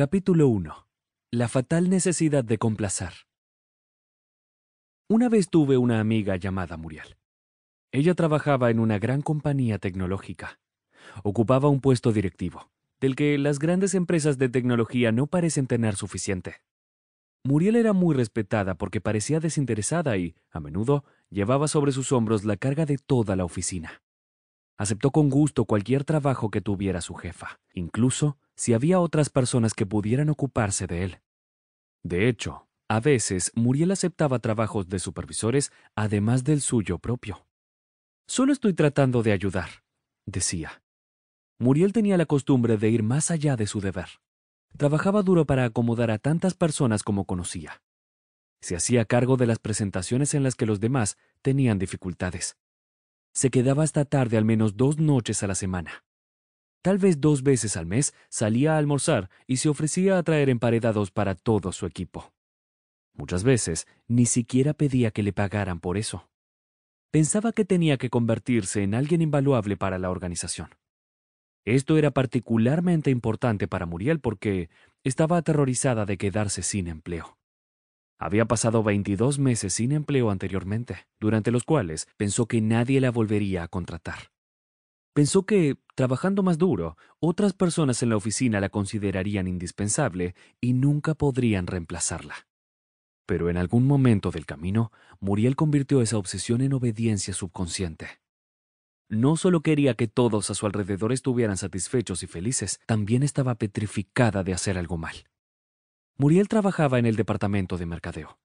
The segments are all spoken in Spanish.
Capítulo 1. La fatal necesidad de complacer. Una vez tuve una amiga llamada Muriel. Ella trabajaba en una gran compañía tecnológica. Ocupaba un puesto directivo, del que las grandes empresas de tecnología no parecen tener suficiente. Muriel era muy respetada porque parecía desinteresada y, a menudo, llevaba sobre sus hombros la carga de toda la oficina. Aceptó con gusto cualquier trabajo que tuviera su jefa, incluso si había otras personas que pudieran ocuparse de él. De hecho, a veces Muriel aceptaba trabajos de supervisores además del suyo propio. Solo estoy tratando de ayudar, decía. Muriel tenía la costumbre de ir más allá de su deber. Trabajaba duro para acomodar a tantas personas como conocía. Se hacía cargo de las presentaciones en las que los demás tenían dificultades. Se quedaba hasta tarde al menos dos noches a la semana. Tal vez dos veces al mes salía a almorzar y se ofrecía a traer emparedados para todo su equipo. Muchas veces ni siquiera pedía que le pagaran por eso. Pensaba que tenía que convertirse en alguien invaluable para la organización. Esto era particularmente importante para Muriel porque estaba aterrorizada de quedarse sin empleo. Había pasado 22 meses sin empleo anteriormente, durante los cuales pensó que nadie la volvería a contratar. Pensó que, trabajando más duro, otras personas en la oficina la considerarían indispensable y nunca podrían reemplazarla. Pero en algún momento del camino, Muriel convirtió esa obsesión en obediencia subconsciente. No solo quería que todos a su alrededor estuvieran satisfechos y felices, también estaba petrificada de hacer algo mal. Muriel trabajaba en el departamento de mercadeo.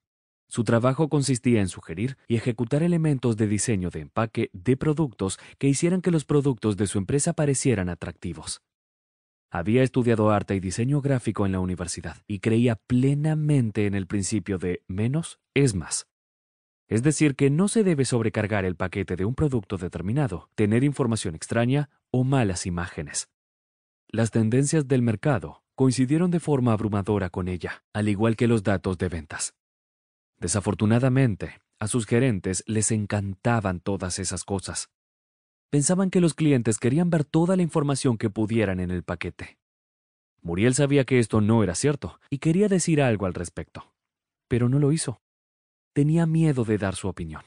Su trabajo consistía en sugerir y ejecutar elementos de diseño de empaque de productos que hicieran que los productos de su empresa parecieran atractivos. Había estudiado arte y diseño gráfico en la universidad y creía plenamente en el principio de menos es más. Es decir, que no se debe sobrecargar el paquete de un producto determinado, tener información extraña o malas imágenes. Las tendencias del mercado coincidieron de forma abrumadora con ella, al igual que los datos de ventas. Desafortunadamente, a sus gerentes les encantaban todas esas cosas. Pensaban que los clientes querían ver toda la información que pudieran en el paquete. Muriel sabía que esto no era cierto y quería decir algo al respecto, pero no lo hizo. Tenía miedo de dar su opinión.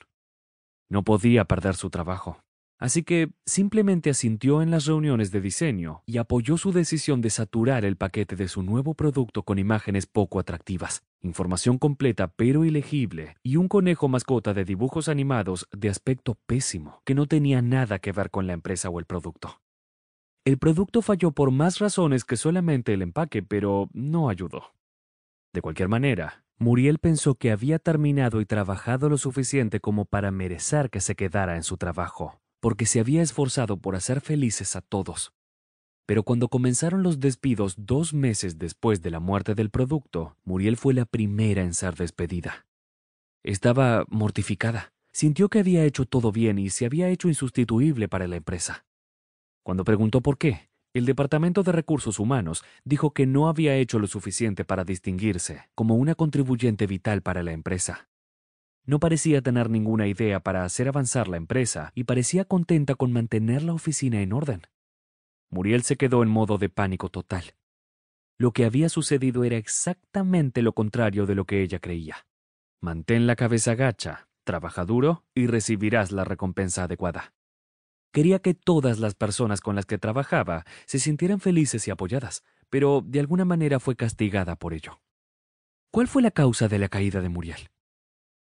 No podía perder su trabajo. Así que simplemente asintió en las reuniones de diseño y apoyó su decisión de saturar el paquete de su nuevo producto con imágenes poco atractivas, información completa pero ilegible y un conejo mascota de dibujos animados de aspecto pésimo que no tenía nada que ver con la empresa o el producto. El producto falló por más razones que solamente el empaque, pero no ayudó. De cualquier manera, Muriel pensó que había terminado y trabajado lo suficiente como para merecer que se quedara en su trabajo porque se había esforzado por hacer felices a todos. Pero cuando comenzaron los despidos dos meses después de la muerte del producto, Muriel fue la primera en ser despedida. Estaba mortificada. Sintió que había hecho todo bien y se había hecho insustituible para la empresa. Cuando preguntó por qué, el Departamento de Recursos Humanos dijo que no había hecho lo suficiente para distinguirse como una contribuyente vital para la empresa. No parecía tener ninguna idea para hacer avanzar la empresa y parecía contenta con mantener la oficina en orden. Muriel se quedó en modo de pánico total. Lo que había sucedido era exactamente lo contrario de lo que ella creía. Mantén la cabeza gacha, trabaja duro y recibirás la recompensa adecuada. Quería que todas las personas con las que trabajaba se sintieran felices y apoyadas, pero de alguna manera fue castigada por ello. ¿Cuál fue la causa de la caída de Muriel?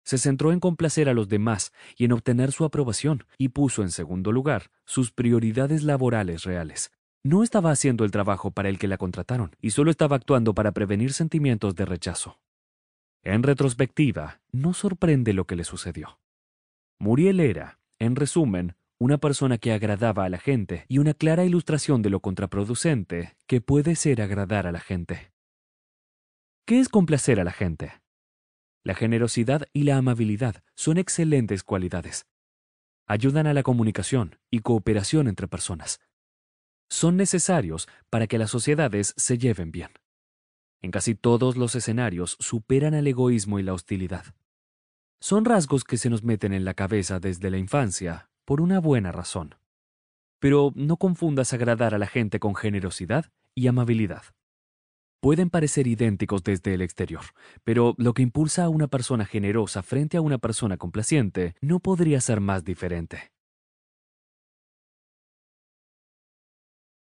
Se centró en complacer a los demás y en obtener su aprobación, y puso en segundo lugar sus prioridades laborales reales. No estaba haciendo el trabajo para el que la contrataron, y solo estaba actuando para prevenir sentimientos de rechazo. En retrospectiva, no sorprende lo que le sucedió. Muriel era, en resumen, una persona que agradaba a la gente y una clara ilustración de lo contraproducente que puede ser agradar a la gente. ¿Qué es complacer a la gente? La generosidad y la amabilidad son excelentes cualidades. Ayudan a la comunicación y cooperación entre personas. Son necesarios para que las sociedades se lleven bien. En casi todos los escenarios superan al egoísmo y la hostilidad. Son rasgos que se nos meten en la cabeza desde la infancia por una buena razón. Pero no confundas agradar a la gente con generosidad y amabilidad. Pueden parecer idénticos desde el exterior, pero lo que impulsa a una persona generosa frente a una persona complaciente no podría ser más diferente.